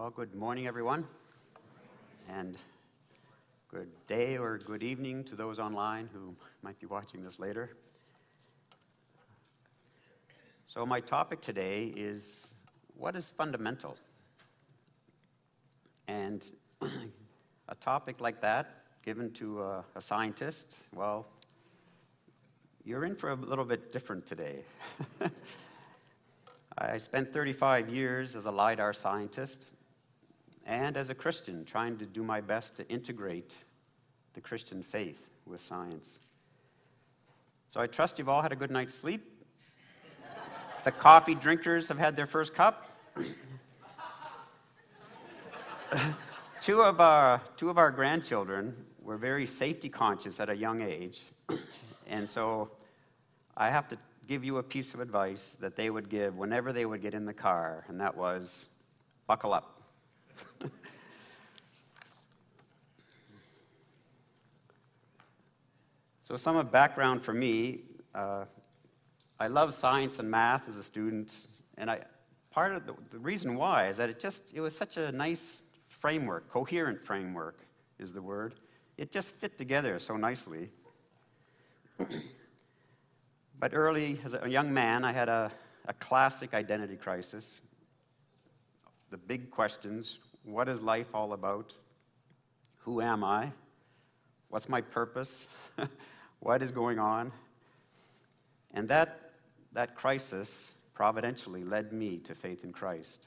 Well, good morning, everyone, and good day or good evening to those online who might be watching this later. So, my topic today is what is fundamental? And a topic like that, given to a, a scientist, well, you're in for a little bit different today. I spent 35 years as a LIDAR scientist and as a Christian, trying to do my best to integrate the Christian faith with science. So I trust you've all had a good night's sleep. the coffee drinkers have had their first cup. two, of our, two of our grandchildren were very safety conscious at a young age. and so I have to give you a piece of advice that they would give whenever they would get in the car, and that was buckle up. so, some of background for me uh, I love science and math as a student, and I, part of the, the reason why is that it just it was such a nice framework, coherent framework is the word. It just fit together so nicely. but early, as a young man, I had a, a classic identity crisis. The big questions what is life all about? Who am I? What's my purpose? what is going on? And that, that crisis providentially led me to faith in Christ.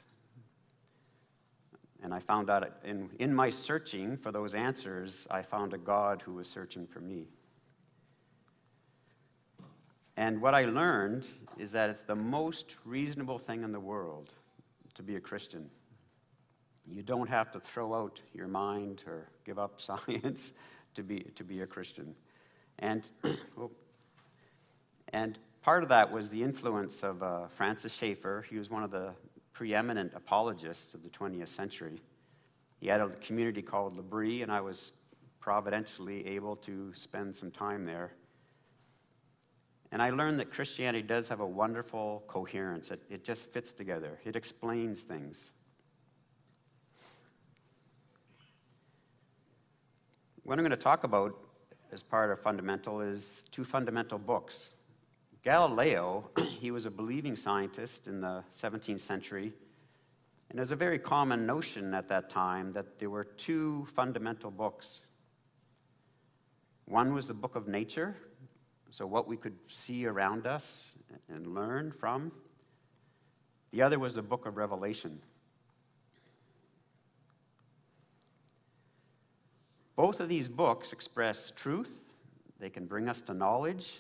And I found out in, in my searching for those answers, I found a God who was searching for me. And what I learned is that it's the most reasonable thing in the world to be a Christian. You don't have to throw out your mind or give up science to be, to be a Christian. And, oh, and part of that was the influence of uh, Francis Schaeffer. He was one of the preeminent apologists of the 20th century. He had a community called L'Abri, and I was providentially able to spend some time there. And I learned that Christianity does have a wonderful coherence. It, it just fits together, it explains things. What I'm going to talk about as part of fundamental is two fundamental books. Galileo, he was a believing scientist in the 17th century, and there's a very common notion at that time that there were two fundamental books. One was the book of nature, so what we could see around us and learn from. The other was the book of Revelation. Both of these books express truth, they can bring us to knowledge,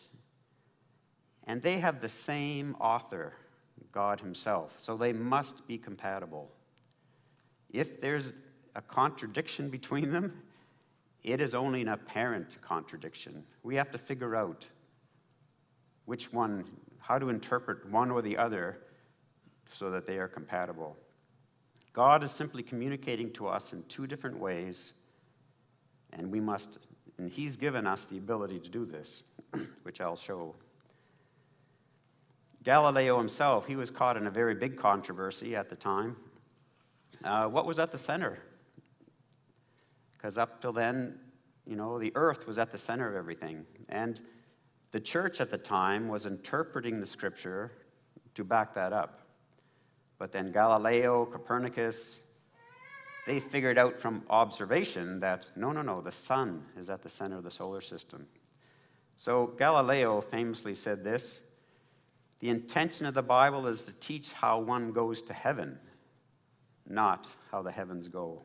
and they have the same author, God Himself, so they must be compatible. If there's a contradiction between them, it is only an apparent contradiction. We have to figure out which one, how to interpret one or the other so that they are compatible. God is simply communicating to us in two different ways and we must, and He's given us the ability to do this, which I'll show. Galileo himself, he was caught in a very big controversy at the time. Uh, what was at the center? Because up till then, you know, the earth was at the center of everything. And the church at the time was interpreting the scripture to back that up. But then Galileo, Copernicus, they figured out from observation that no, no, no, the sun is at the center of the solar system. So Galileo famously said this The intention of the Bible is to teach how one goes to heaven, not how the heavens go.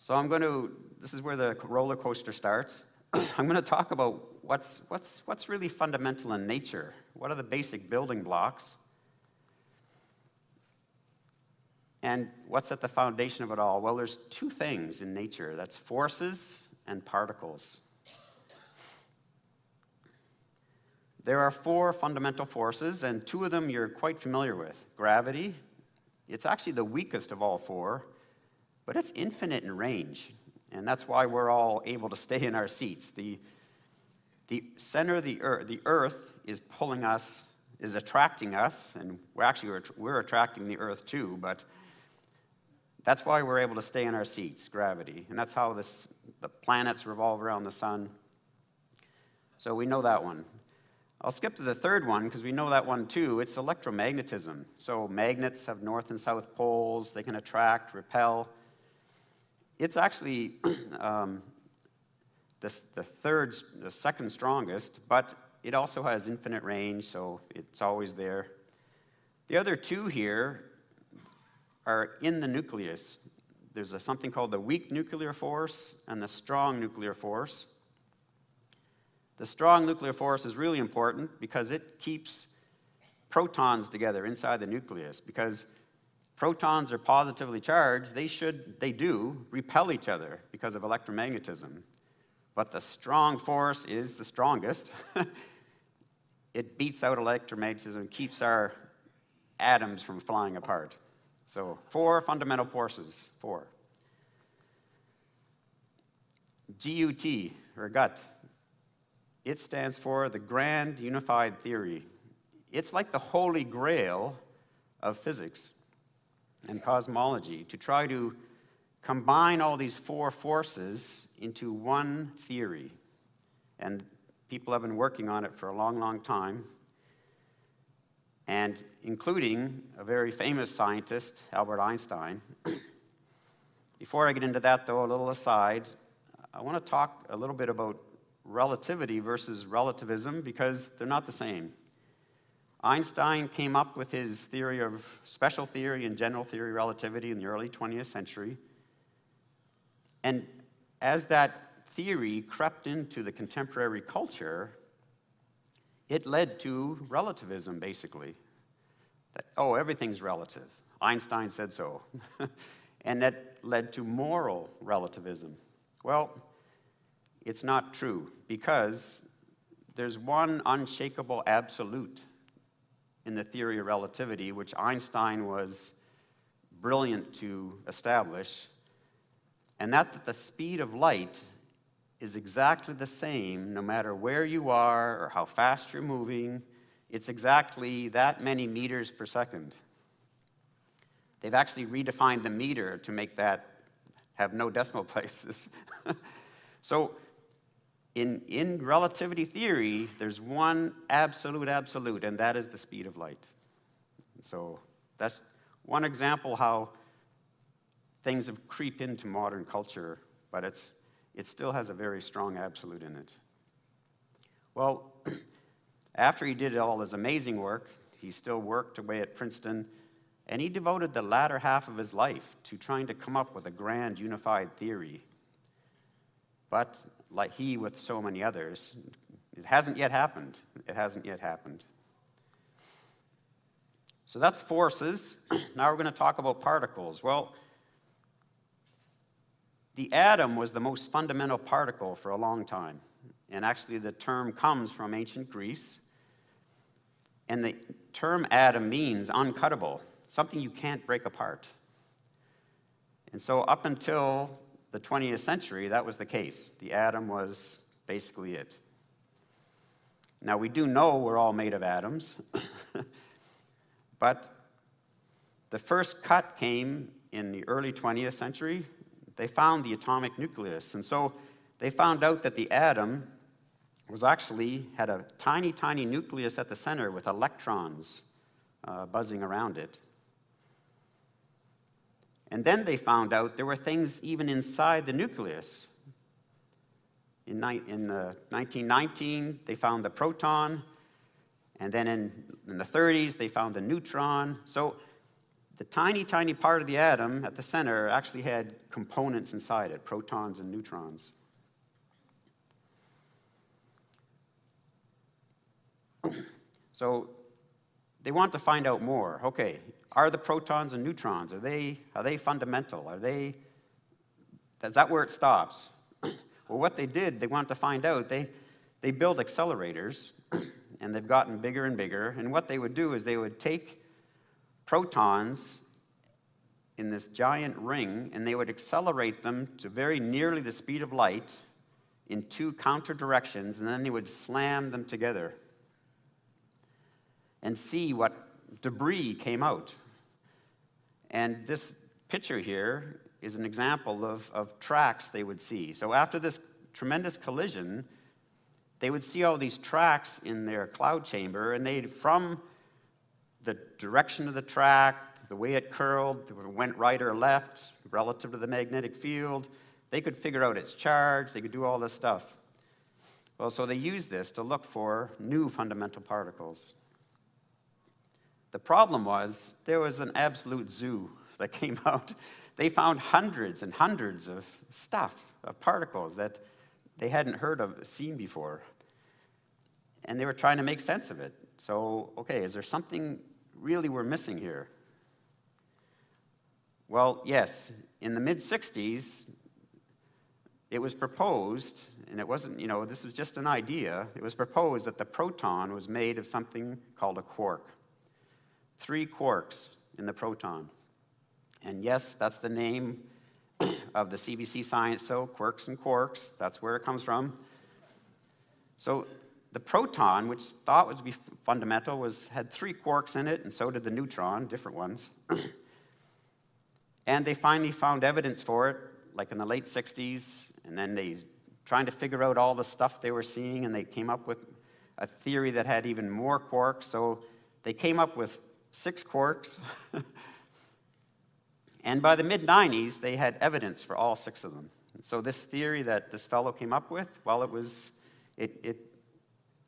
So I'm going to, this is where the roller coaster starts. I'm going to talk about what's, what's, what's really fundamental in nature. What are the basic building blocks? And what's at the foundation of it all? Well, there's two things in nature that's forces and particles. There are four fundamental forces, and two of them you're quite familiar with gravity. It's actually the weakest of all four, but it's infinite in range, and that's why we're all able to stay in our seats. The, the center of the earth, the earth is pulling us is attracting us, and we're actually we're, we're attracting the Earth too, but that's why we're able to stay in our seats, gravity. And that's how this, the planets revolve around the sun. So we know that one. I'll skip to the third one because we know that one too. It's electromagnetism. So magnets have north and south poles, they can attract, repel. It's actually um, the, the third, the second strongest, but it also has infinite range, so it's always there. The other two here are in the nucleus. There's a, something called the weak nuclear force and the strong nuclear force. The strong nuclear force is really important because it keeps protons together inside the nucleus because protons are positively charged they should they do repel each other because of electromagnetism but the strong force is the strongest it beats out electromagnetism keeps our atoms from flying apart so, four fundamental forces. Four. GUT, or GUT, it stands for the Grand Unified Theory. It's like the holy grail of physics and cosmology to try to combine all these four forces into one theory. And people have been working on it for a long, long time and including a very famous scientist, Albert Einstein. Before I get into that, though, a little aside, I want to talk a little bit about relativity versus relativism because they're not the same. Einstein came up with his theory of special theory and general theory relativity in the early 20th century. And as that theory crept into the contemporary culture, it led to relativism, basically. That, oh, everything's relative. Einstein said so. and that led to moral relativism. Well, it's not true because there's one unshakable absolute in the theory of relativity, which Einstein was brilliant to establish, and that, that the speed of light is exactly the same no matter where you are or how fast you're moving. It's exactly that many meters per second. They've actually redefined the meter to make that have no decimal places. so, in, in relativity theory, there's one absolute absolute, and that is the speed of light. So, that's one example how things have creep into modern culture, but it's it still has a very strong absolute in it. Well, after he did all his amazing work, he still worked away at Princeton, and he devoted the latter half of his life to trying to come up with a grand unified theory. But, like he with so many others, it hasn't yet happened. It hasn't yet happened. So that's forces. now we're going to talk about particles. Well, the atom was the most fundamental particle for a long time. And actually, the term comes from ancient Greece. And the term atom means uncuttable, something you can't break apart. And so, up until the 20th century, that was the case. The atom was basically it. Now, we do know we're all made of atoms, but the first cut came in the early 20th century they found the atomic nucleus. And so they found out that the atom was actually had a tiny, tiny nucleus at the center with electrons uh, buzzing around it. And then they found out there were things even inside the nucleus. In, in uh, 1919, they found the proton. And then in, in the 30s, they found the neutron. So the tiny, tiny part of the atom at the center actually had components inside it protons and neutrons. so they want to find out more. Okay, are the protons and neutrons, are they, are they fundamental? Are they, is that where it stops? well, what they did, they wanted to find out, they, they build accelerators, and they've gotten bigger and bigger. And what they would do is they would take protons in this giant ring, and they would accelerate them to very nearly the speed of light in two counter directions, and then they would slam them together. and see what debris came out. And this picture here is an example of, of tracks they would see. So after this tremendous collision, they would see all these tracks in their cloud chamber, and they, from the direction of the track, the way it curled, went right or left relative to the magnetic field, they could figure out its charge, they could do all this stuff. Well, so they used this to look for new fundamental particles. The problem was there was an absolute zoo that came out. They found hundreds and hundreds of stuff, of particles that they hadn't heard of, seen before. And they were trying to make sense of it. So, okay, is there something really we're missing here? Well, yes. In the mid 60s, it was proposed, and it wasn't, you know, this was just an idea. It was proposed that the proton was made of something called a quark. Three quarks in the proton. And yes, that's the name of the CBC science so quirks and quarks, that's where it comes from. So the proton, which thought would be fundamental, was, had three quarks in it, and so did the neutron, different ones. and they finally found evidence for it, like in the late 60s, and then they trying to figure out all the stuff they were seeing, and they came up with a theory that had even more quarks. So they came up with six quarks. and by the mid 90s, they had evidence for all six of them. So this theory that this fellow came up with, well, it was, it, it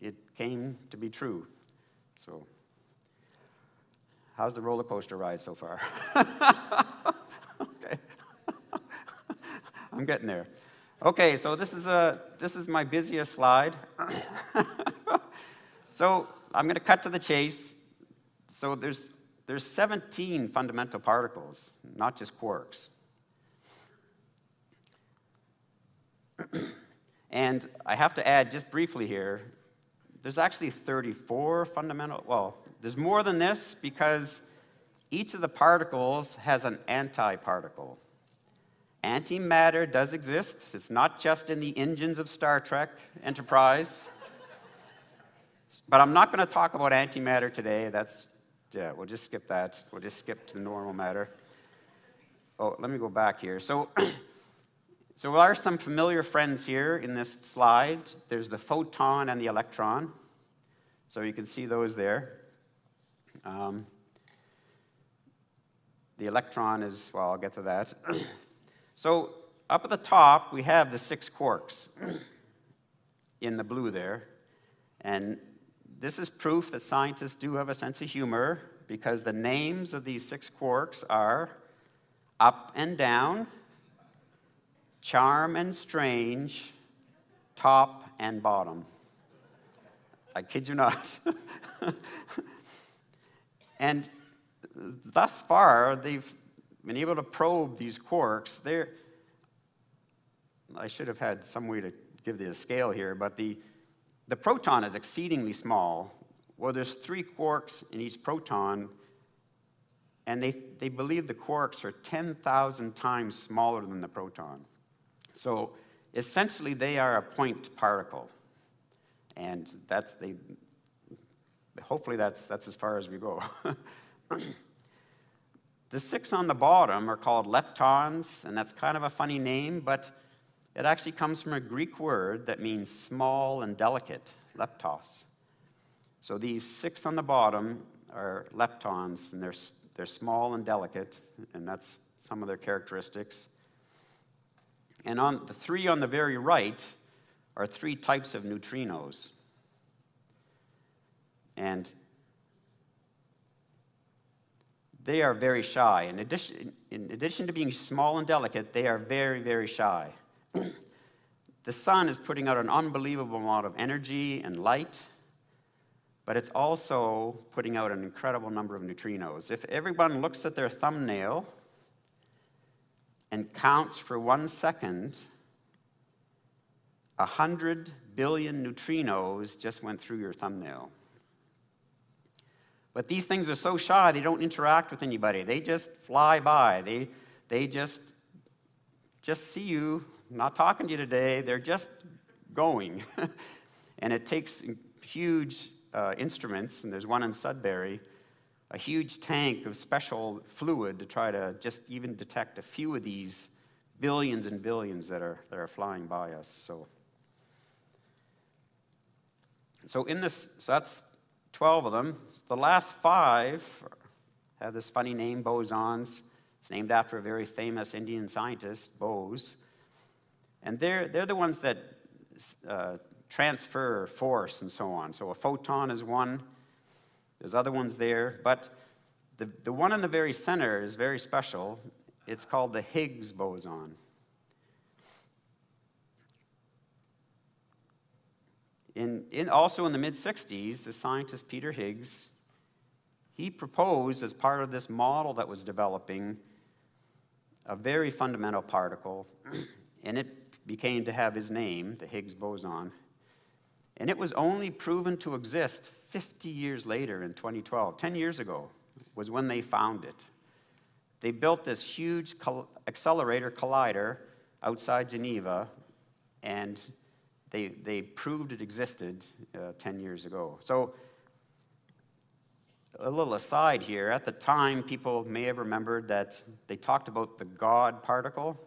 it came to be true. So, how's the roller coaster ride so far? okay. I'm getting there. Okay, so this is, a, this is my busiest slide. so I'm going to cut to the chase. So there's, there's 17 fundamental particles, not just quarks. and I have to add just briefly here there's actually 34 fundamental, well, there's more than this because each of the particles has an antiparticle. Antimatter does exist. It's not just in the engines of Star Trek Enterprise. but I'm not going to talk about antimatter today. That's, yeah, we'll just skip that. We'll just skip to the normal matter. Oh, let me go back here. So, so there are some familiar friends here in this slide. There's the photon and the electron. So you can see those there. Um, the electron is, well, I'll get to that. so up at the top, we have the six quarks in the blue there. And this is proof that scientists do have a sense of humor because the names of these six quarks are up and down, charm and strange, top and bottom. I kid you not. and thus far, they've been able to probe these quarks. They're, I should have had some way to give the scale here, but the, the proton is exceedingly small. Well, there's three quarks in each proton, and they, they believe the quarks are 10,000 times smaller than the proton. So essentially, they are a point particle. And that's the, hopefully that's, that's as far as we go. the six on the bottom are called leptons, and that's kind of a funny name, but it actually comes from a Greek word that means small and delicate, leptos. So these six on the bottom are leptons, and they're, they're small and delicate, and that's some of their characteristics. And on the three on the very right are three types of neutrinos. And they are very shy. In addition, in addition to being small and delicate, they are very, very shy. The sun is putting out an unbelievable amount of energy and light, but it's also putting out an incredible number of neutrinos. If everyone looks at their thumbnail and counts for one second, 100 billion neutrinos just went through your thumbnail. But these things are so shy, they don't interact with anybody. They just fly by. They, they just, just see you, not talking to you today. They're just going. and it takes huge uh, instruments, and there's one in Sudbury, a huge tank of special fluid to try to just even detect a few of these billions and billions that are, that are flying by us. So, so in this, so that's 12 of them. The last five have this funny name, bosons. It's named after a very famous Indian scientist, Bose. And they're, they're the ones that uh, transfer force and so on. So a photon is one, there's other ones there, but the, the one in the very center is very special. It's called the Higgs boson. In, in, also in the mid 60s, the scientist Peter Higgs, he proposed as part of this model that was developing a very fundamental particle, and it became to have his name, the Higgs boson. And it was only proven to exist 50 years later in 2012. 10 years ago was when they found it. They built this huge accelerator collider outside Geneva, and they, they proved it existed uh, 10 years ago. So, a little aside here, at the time, people may have remembered that they talked about the God particle.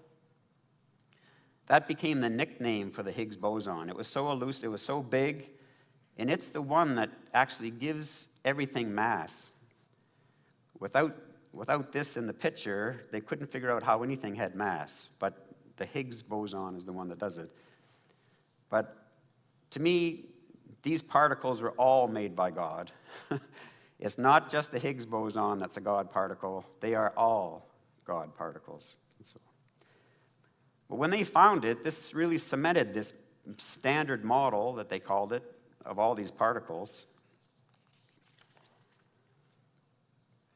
That became the nickname for the Higgs boson. It was so elusive, it was so big, and it's the one that actually gives everything mass. Without, without this in the picture, they couldn't figure out how anything had mass, but the Higgs boson is the one that does it. But to me, these particles were all made by God. it's not just the Higgs boson that's a God particle, they are all God particles. But when they found it, this really cemented this standard model that they called it of all these particles.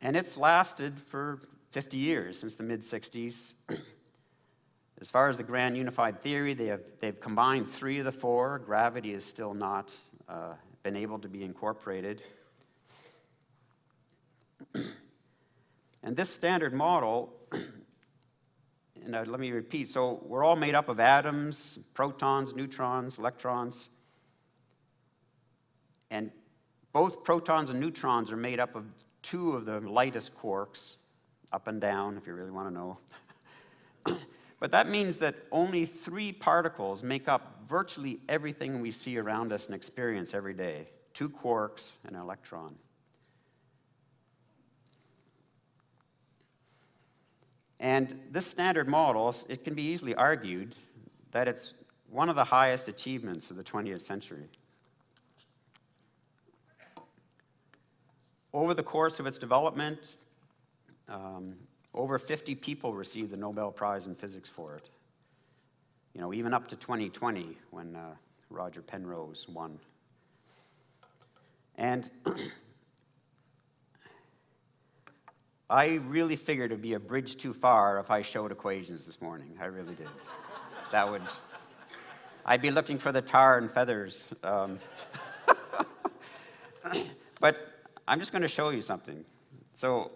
And it's lasted for 50 years, since the mid 60s. as far as the grand unified theory, they have, they've combined three of the four. Gravity has still not uh, been able to be incorporated. and this standard model uh, let me repeat so we're all made up of atoms, protons, neutrons, electrons. And both protons and neutrons are made up of two of the lightest quarks, up and down, if you really want to know. but that means that only three particles make up virtually everything we see around us and experience every day two quarks and an electron. And this standard model, it can be easily argued that it's one of the highest achievements of the 20th century. Over the course of its development, um, over 50 people received the Nobel Prize in Physics for it. You know, even up to 2020 when uh, Roger Penrose won. And I really figured it'd be a bridge too far if I showed equations this morning. I really did. that would, I'd be looking for the tar and feathers. Um, but I'm just going to show you something. So,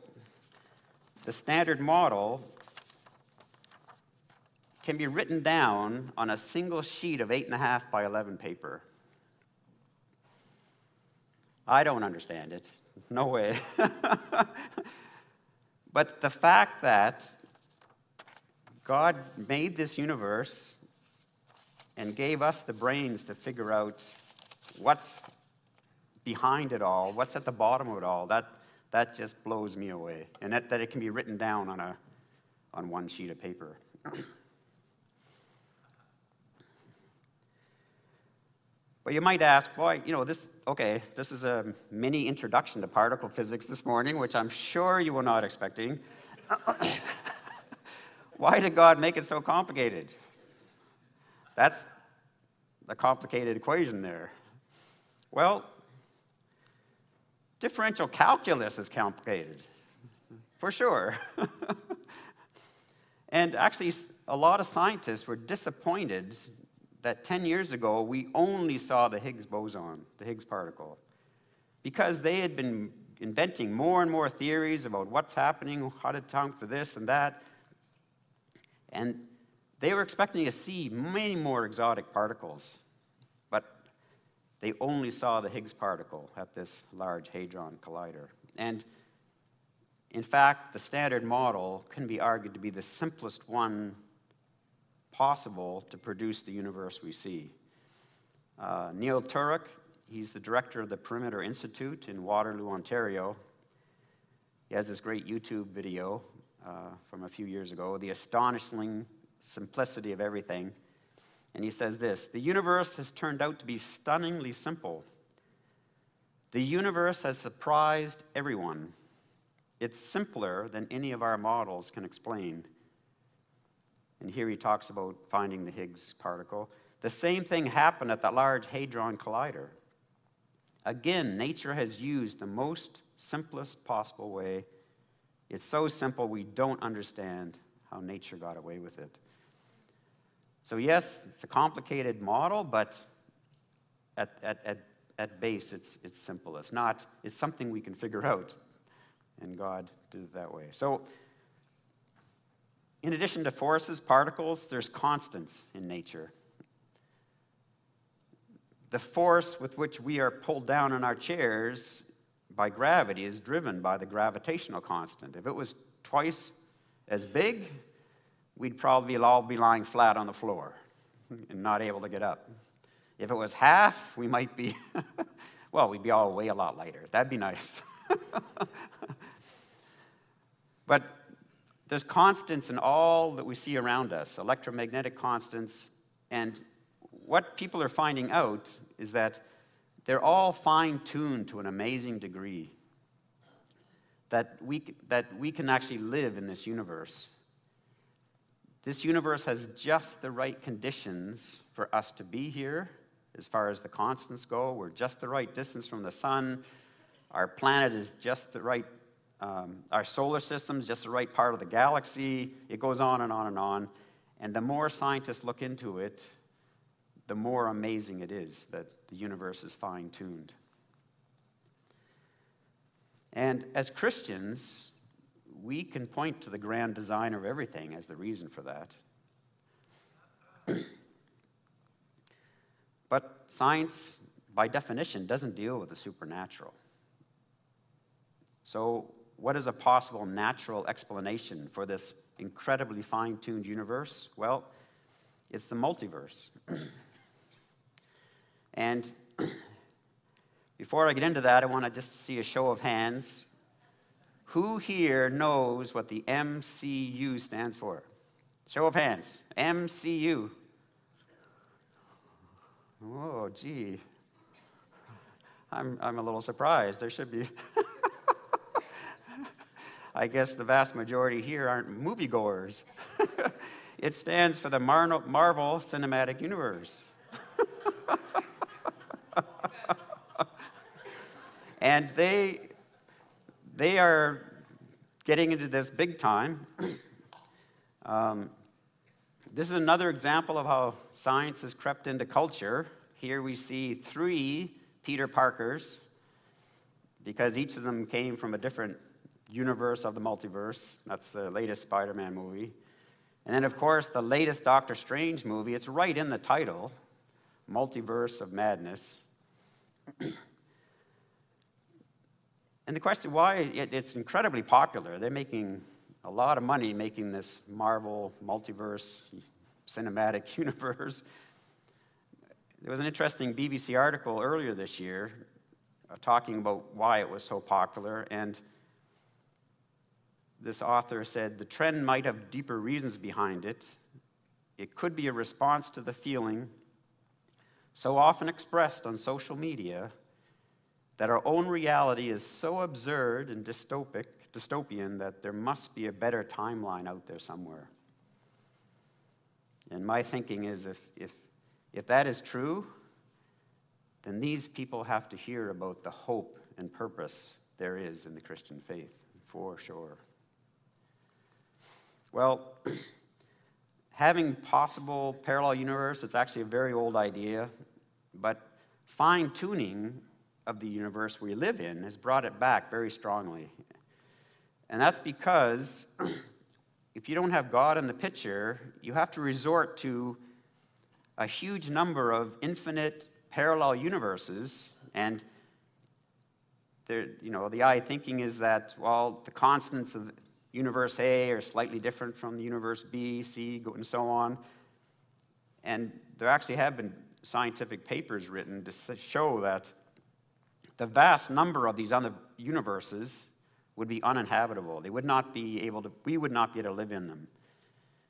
the standard model can be written down on a single sheet of 8.5 by 11 paper. I don't understand it. No way. But the fact that God made this universe and gave us the brains to figure out what's behind it all, what's at the bottom of it all, that, that just blows me away. And that, that it can be written down on, a, on one sheet of paper. But you might ask, boy, you know, this, okay, this is a mini introduction to particle physics this morning, which I'm sure you were not expecting. Why did God make it so complicated? That's the complicated equation there. Well, differential calculus is complicated, for sure. and actually, a lot of scientists were disappointed that 10 years ago we only saw the Higgs boson, the Higgs particle, because they had been inventing more and more theories about what's happening, how to account for this and that. And they were expecting to see many more exotic particles. But they only saw the Higgs particle at this Large Hadron Collider. And in fact, the standard model can be argued to be the simplest one possible to produce the universe we see. Uh, Neil Turok, he's the director of the Perimeter Institute in Waterloo, Ontario. He has this great YouTube video uh, from a few years ago, The Astonishing Simplicity of Everything. And he says this The universe has turned out to be stunningly simple. The universe has surprised everyone. It's simpler than any of our models can explain. And here he talks about finding the Higgs particle. The same thing happened at the Large Hadron Collider. Again, nature has used the most simplest possible way. It's so simple we don't understand how nature got away with it. So, yes, it's a complicated model, but at, at, at, at base, it's, it's simple. It's not, it's something we can figure out. And God did it that way. So, in addition to forces, particles, there's constants in nature. The force with which we are pulled down in our chairs by gravity is driven by the gravitational constant. If it was twice as big, we'd probably all be lying flat on the floor and not able to get up. If it was half, we might be, well, we'd be all way a lot lighter. That'd be nice. but there's constants in all that we see around us, electromagnetic constants. And what people are finding out is that they're all fine tuned to an amazing degree. That we, that we can actually live in this universe. This universe has just the right conditions for us to be here as far as the constants go. We're just the right distance from the sun. Our planet is just the right um, our solar system is just the right part of the galaxy. It goes on and on and on. And the more scientists look into it, the more amazing it is that the universe is fine tuned. And as Christians, we can point to the grand designer of everything as the reason for that. but science, by definition, doesn't deal with the supernatural. So what is a possible natural explanation for this incredibly fine tuned universe? Well, it's the multiverse. and before I get into that, I want to just see a show of hands. Who here knows what the MCU stands for? Show of hands. MCU. Oh, gee. I'm, I'm a little surprised. There should be. I guess the vast majority here aren't moviegoers. it stands for the Marvel Cinematic Universe. and they, they are getting into this big time. um, this is another example of how science has crept into culture. Here we see three Peter Parkers, because each of them came from a different universe of the multiverse. That's the latest Spider Man movie. And then, of course, the latest Doctor Strange movie. It's right in the title Multiverse of Madness. and the question why it's incredibly popular. They're making a lot of money making this Marvel multiverse cinematic universe. There was an interesting BBC article earlier this year uh, talking about why it was so popular. And this author said the trend might have deeper reasons behind it. It could be a response to the feeling so often expressed on social media that our own reality is so absurd and dystopic, dystopian that there must be a better timeline out there somewhere. And my thinking is if, if, if that is true, then these people have to hear about the hope and purpose there is in the Christian faith, for sure. Well, having possible parallel universe, it's actually a very old idea, but fine tuning of the universe we live in has brought it back very strongly. And that's because if you don't have God in the picture, you have to resort to a huge number of infinite parallel universes, and there, you know, the eye thinking is that, well, the constants of universe A are slightly different from the universe B, C, and so on. And there actually have been scientific papers written to show that the vast number of these other universes would be uninhabitable. They would not be able to, we would not be able to live in them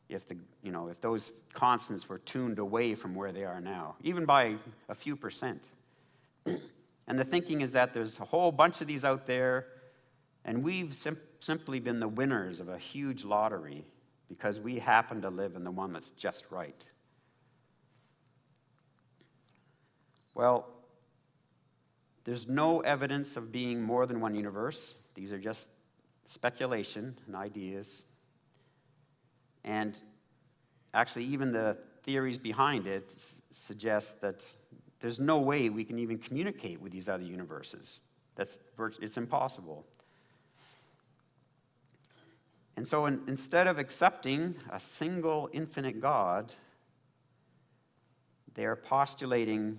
if, the, you know, if those constants were tuned away from where they are now, even by a few percent. and the thinking is that there's a whole bunch of these out there, and we've sim- simply been the winners of a huge lottery because we happen to live in the one that's just right. Well, there's no evidence of being more than one universe. These are just speculation and ideas. And actually, even the theories behind it suggest that there's no way we can even communicate with these other universes. That's, it's impossible. And so in, instead of accepting a single infinite God, they are postulating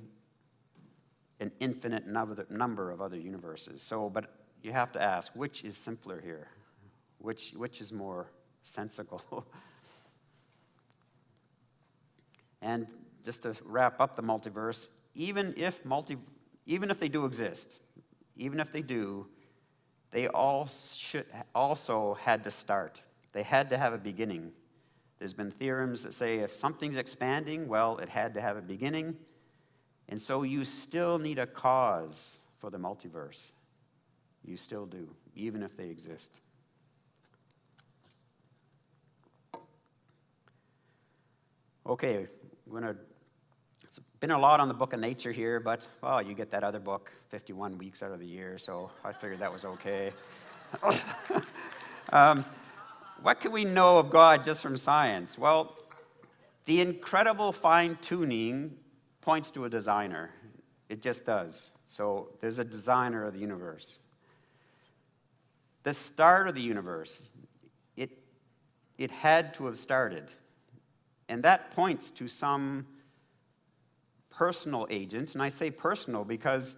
an infinite number of other universes. So, but you have to ask which is simpler here? Which, which is more sensical? and just to wrap up the multiverse, even if, multi, even if they do exist, even if they do, they all should, also had to start. They had to have a beginning. There's been theorems that say if something's expanding, well, it had to have a beginning. And so you still need a cause for the multiverse. You still do, even if they exist. Okay, we're going to. Been a lot on the book of nature here, but, well, you get that other book 51 weeks out of the year, so I figured that was okay. um, what can we know of God just from science? Well, the incredible fine tuning points to a designer. It just does. So there's a designer of the universe. The start of the universe, it, it had to have started. And that points to some personal agent. And I say personal because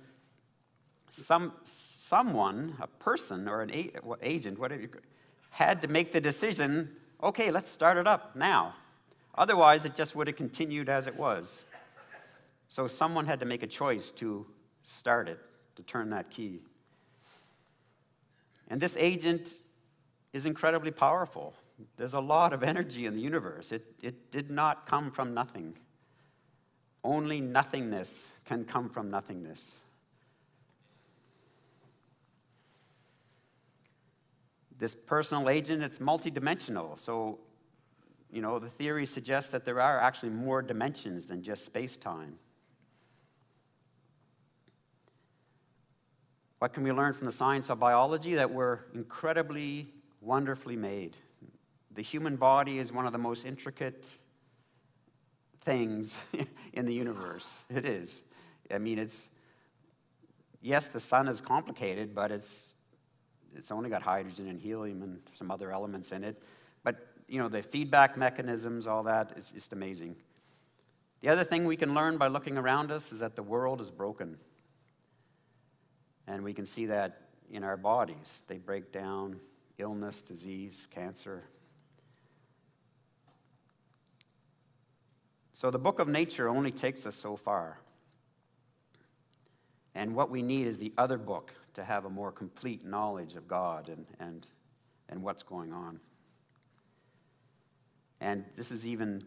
some, someone, a person or an agent, whatever, you, had to make the decision okay, let's start it up now. Otherwise, it just would have continued as it was. So someone had to make a choice to start it, to turn that key. And this agent is incredibly powerful. There's a lot of energy in the universe. It, it did not come from nothing. Only nothingness can come from nothingness. This personal agent, it's multidimensional. So, you know, the theory suggests that there are actually more dimensions than just space time. What can we learn from the science of biology? That we're incredibly wonderfully made. The human body is one of the most intricate things in the universe. It is. I mean, it's, yes, the sun is complicated, but it's, it's only got hydrogen and helium and some other elements in it. But, you know, the feedback mechanisms, all that is just amazing. The other thing we can learn by looking around us is that the world is broken. And we can see that in our bodies. They break down illness, disease, cancer. So the book of nature only takes us so far. And what we need is the other book to have a more complete knowledge of God and, and, and what's going on. And this is even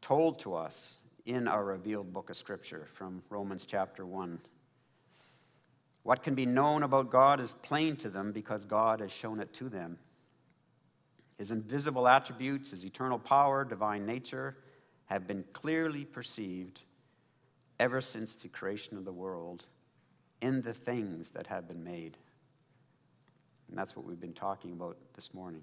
told to us in our revealed book of Scripture from Romans chapter 1. What can be known about God is plain to them because God has shown it to them. His invisible attributes, his eternal power, divine nature, have been clearly perceived ever since the creation of the world in the things that have been made. And that's what we've been talking about this morning.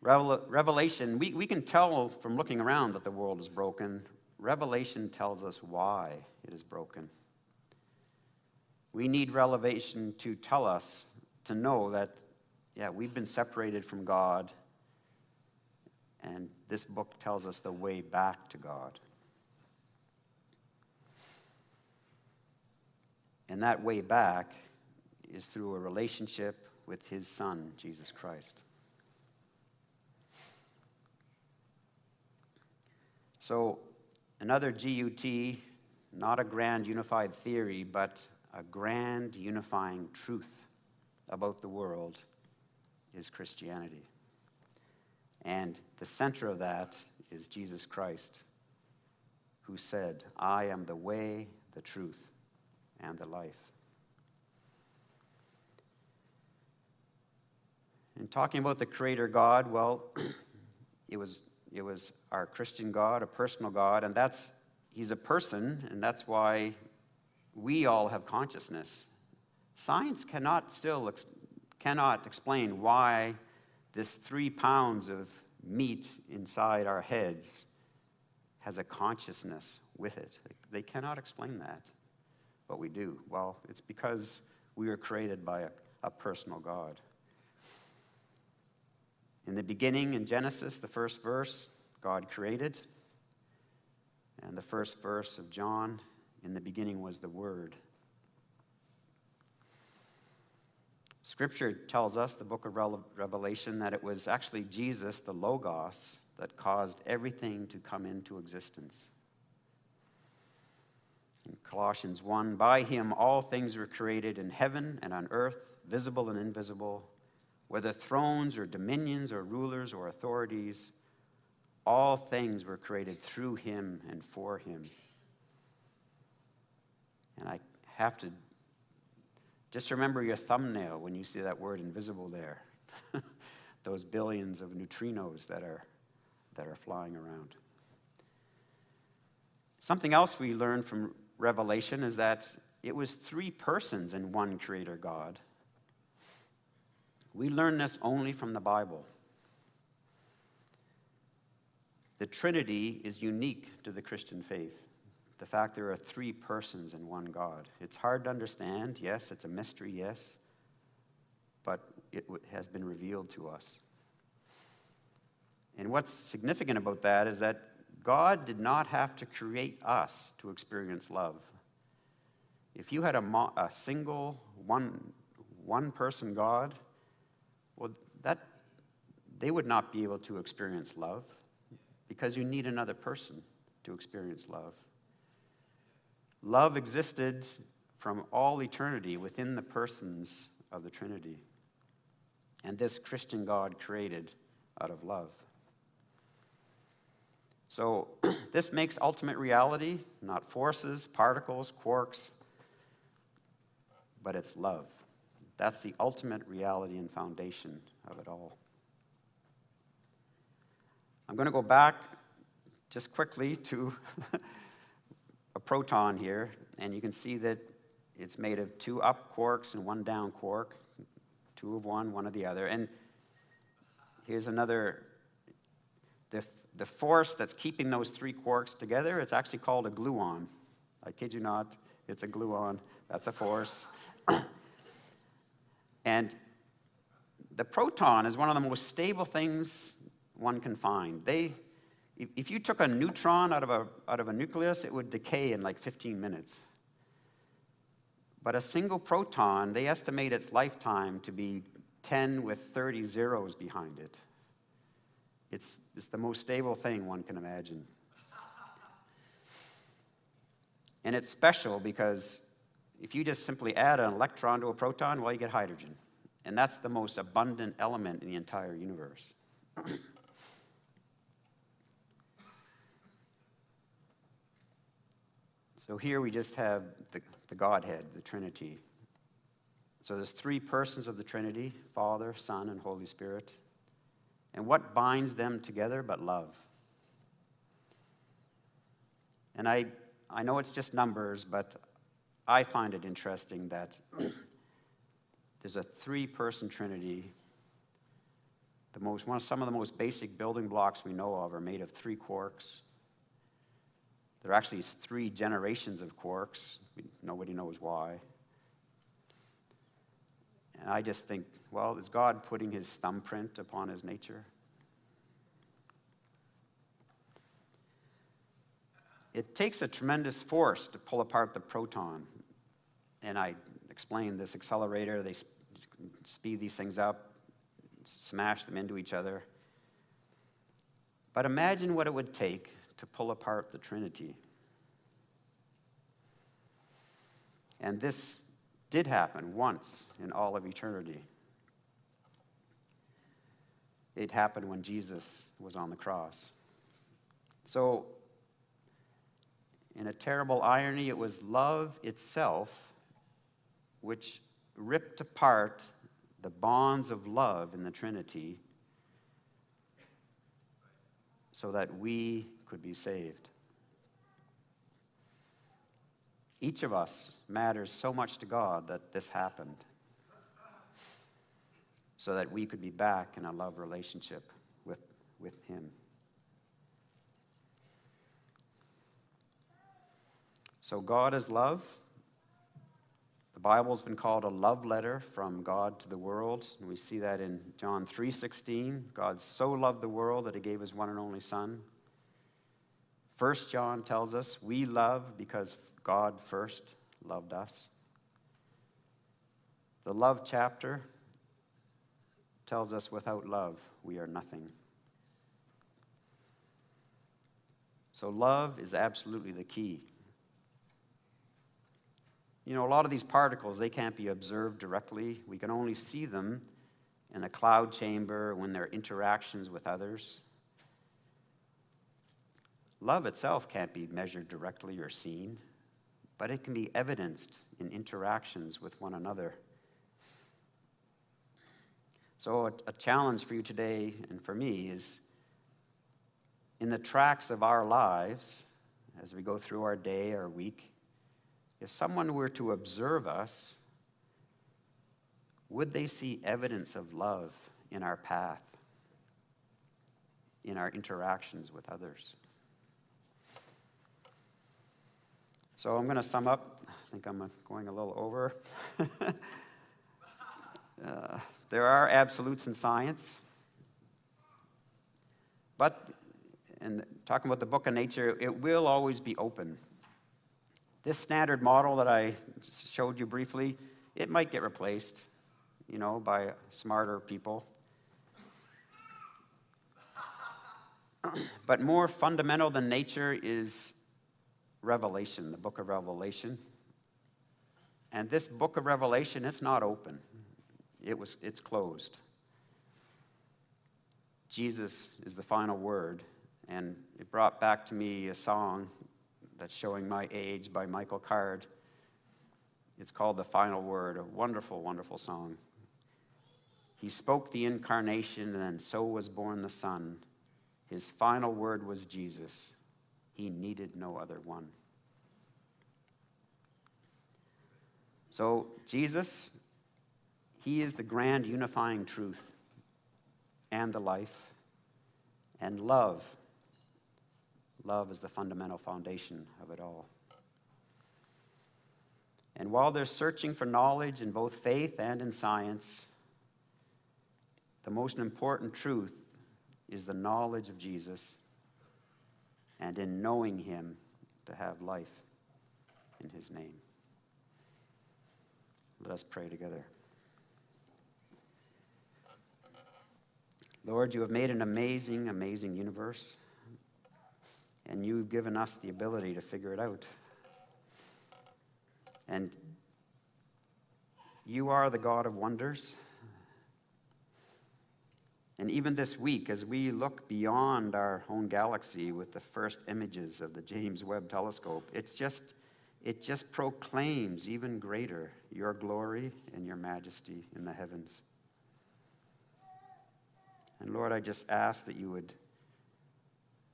Revelation, we, we can tell from looking around that the world is broken. Revelation tells us why it is broken. We need revelation to tell us, to know that, yeah, we've been separated from God And this book tells us the way back to God. And that way back is through a relationship with his Son, Jesus Christ. So, another GUT, not a grand unified theory, but a grand unifying truth about the world is Christianity. And the center of that is Jesus Christ, who said, I am the way, the truth, and the life. And talking about the Creator God, well, it was, it was our Christian God, a personal God, and that's, He's a person, and that's why we all have consciousness. Science cannot still cannot explain why this three pounds of meat inside our heads has a consciousness with it. They cannot explain that, but we do. Well, it's because we were created by a, a personal God. In the beginning, in Genesis, the first verse, God created. And the first verse of John, in the beginning was the Word. Scripture tells us, the book of Revelation, that it was actually Jesus, the Logos, that caused everything to come into existence. In Colossians 1, by him all things were created in heaven and on earth, visible and invisible, whether thrones or dominions or rulers or authorities, all things were created through him and for him. And I have to just remember your thumbnail when you see that word invisible there. Those billions of neutrinos that are, that are flying around. Something else we learn from Revelation is that it was three persons in one creator God. We learn this only from the Bible. The Trinity is unique to the Christian faith the fact there are three persons in one God. It's hard to understand, yes, it's a mystery, yes, but it has been revealed to us. And what's significant about that is that God did not have to create us to experience love. If you had a, mo- a single, one, one person God, well, that, they would not be able to experience love because you need another person to experience love. Love existed from all eternity within the persons of the Trinity. And this Christian God created out of love. So, this makes ultimate reality not forces, particles, quarks, but it's love. That's the ultimate reality and foundation of it all. I'm going to go back just quickly to a proton here, and you can see that it's made of two up quarks and one down quark, two of one, one of the other. And here's another, the, the force that's keeping those three quarks together, it's actually called a gluon. I kid you not, it's a gluon. That's a force. and the proton is one of the most stable things one can find. They, if you took a neutron out of a, out of a nucleus, it would decay in like 15 minutes. But a single proton, they estimate its lifetime to be 10 with 30 zeros behind it. It's, it's the most stable thing one can imagine. And it's special because if you just simply add an electron to a proton, well, you get hydrogen. And that's the most abundant element in the entire universe. So here we just have the, the Godhead, the Trinity. So there's three persons of the Trinity Father, Son, and Holy Spirit. And what binds them together but love? And I, I know it's just numbers, but I find it interesting that there's a three person Trinity. The most, one some of the most basic building blocks we know of are made of three quarks. There are actually three generations of quarks. Nobody knows why. And I just think, well, is God putting his thumbprint upon his nature? It takes a tremendous force to pull apart the proton. And I explained this accelerator, they speed these things up, smash them into each other. But imagine what it would take to pull apart the Trinity. And this did happen once in all of eternity. It happened when Jesus was on the cross. So, in a terrible irony, it was love itself which ripped apart the bonds of love in the Trinity so that we could be saved. Each of us matters so much to God that this happened so that we could be back in a love relationship with, with Him. So, God is love. The Bible's been called a love letter from God to the world, and we see that in John 3:16. God so loved the world that he gave his one and only son. First John tells us we love because God first loved us. The love chapter tells us without love, we are nothing. So, love is absolutely the key. You know, a lot of these particles, they can't be observed directly. We can only see them in a cloud chamber when there are interactions with others. Love itself can't be measured directly or seen, but it can be evidenced in interactions with one another. So, a, a, challenge for you today and for me is in the tracks of our lives, as we go through our day, our week, if someone were to observe us, would they see evidence of love in our path, in our interactions with others? So I'm going to sum up. I think I'm going a little over. uh, there are absolutes in science. But, in talking about the book of nature, it will always be open. This standard model that I showed you briefly, it might get replaced, you know, by smarter people. but more fundamental than nature is Revelation, the book of Revelation. And this book of Revelation, it's not open it was, it's closed. Jesus is the final word. And it brought back to me a song that's showing my age by Michael Card. It's called The Final Word, a wonderful, wonderful song. He spoke the incarnation, and so was born the Son. His final word was Jesus. He needed no other one. So, Jesus he is the grand unifying truth and the life and love. Love is the fundamental foundation of it all. And while they're searching for knowledge in both faith and in science, the most important truth is the knowledge of Jesus and in knowing him to have life in his name. Let us pray together. Lord, you have made an amazing, amazing universe, and you've given us the ability to figure it out. And you are the God of wonders. And even this week, as we look beyond our own galaxy with the first images of the James Webb Telescope, it's just, it just proclaims even greater your glory and your majesty in the heavens. And Lord, I just ask that you would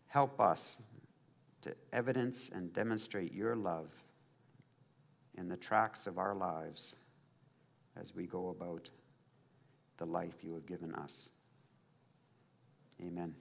help us to evidence and demonstrate your love in the tracks of our lives as we go about the life you have given us. Amen.